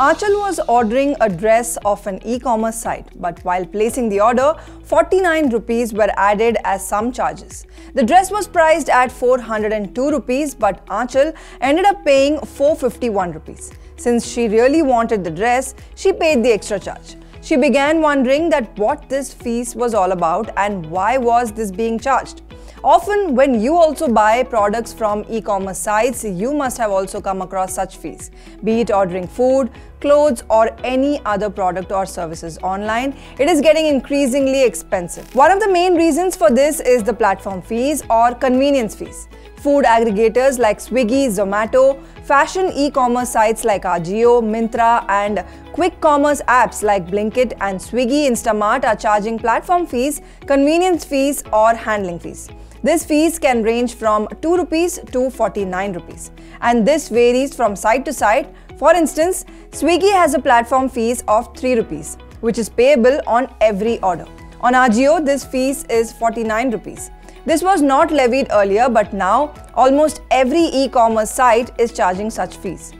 Achal was ordering a dress off an e-commerce site, but while placing the order, 49 rupees were added as some charges. The dress was priced at 402 rupees, but Achal ended up paying 451 rupees. Since she really wanted the dress, she paid the extra charge. She began wondering that what this fees was all about and why was this being charged. Often, when you also buy products from e commerce sites, you must have also come across such fees, be it ordering food, clothes, or any other product or services online. It is getting increasingly expensive. One of the main reasons for this is the platform fees or convenience fees. Food aggregators like Swiggy, Zomato, fashion e-commerce sites like Ajio, Myntra and quick commerce apps like Blinkit and Swiggy Instamart are charging platform fees, convenience fees or handling fees. This fees can range from 2 rupees to 49 rupees and this varies from site to site. For instance, Swiggy has a platform fees of 3 rupees which is payable on every order. On Ajio, this fees is 49 rupees. This was not levied earlier but now almost every e-commerce site is charging such fees.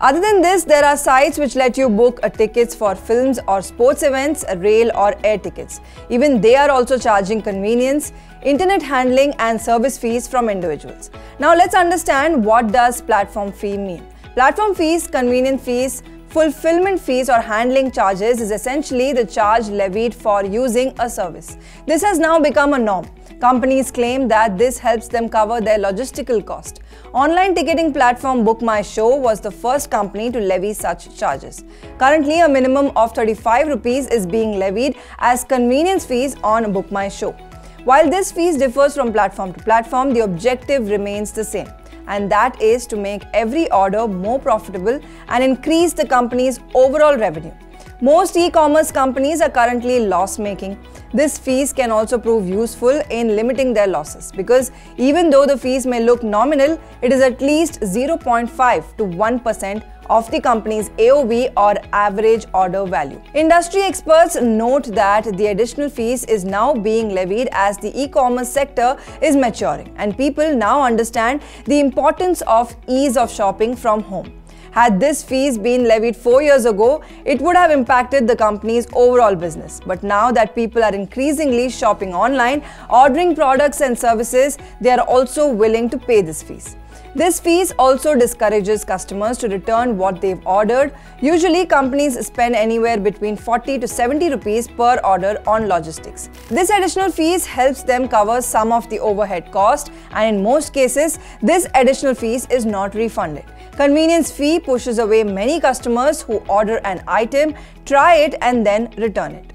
Other than this, there are sites which let you book tickets for films or sports events, rail or air tickets. Even they are also charging convenience, internet handling and service fees from individuals. Now let's understand what does platform fee mean. Platform fees, convenience fees, Fulfillment fees or handling charges is essentially the charge levied for using a service. This has now become a norm. Companies claim that this helps them cover their logistical cost. Online ticketing platform BookMyShow was the first company to levy such charges. Currently, a minimum of 35 rupees is being levied as convenience fees on BookMyShow. While this fees differs from platform to platform, the objective remains the same and that is to make every order more profitable and increase the company's overall revenue. Most e-commerce companies are currently loss-making. This fees can also prove useful in limiting their losses because even though the fees may look nominal, it is at least 0.5 to 1% of the company's AOV or average order value. Industry experts note that the additional fees is now being levied as the e-commerce sector is maturing and people now understand the importance of ease of shopping from home. Had this fees been levied four years ago, it would have impacted the company's overall business. But now that people are increasingly shopping online, ordering products and services, they are also willing to pay this fees. This fees also discourages customers to return what they've ordered. Usually, companies spend anywhere between 40 to 70 rupees per order on logistics. This additional fees helps them cover some of the overhead cost and in most cases, this additional fees is not refunded. Convenience fee pushes away many customers who order an item, try it and then return it.